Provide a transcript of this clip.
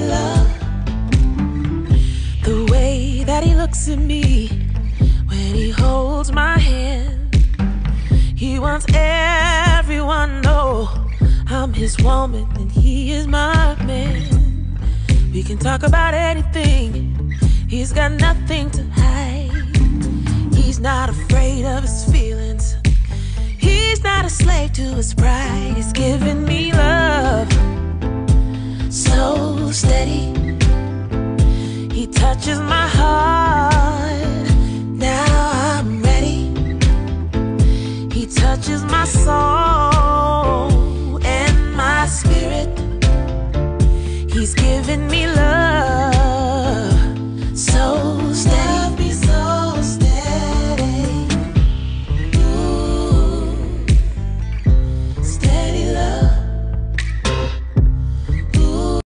love. The way that he looks at me when he holds my hand. He wants everyone know I'm his woman and he is my man. We can talk about anything. He's got nothing to hide. He's not afraid of his feelings. He's not a slave to his pride. He's giving me touches my heart. Now I'm ready. He touches my soul and my spirit. He's giving me love.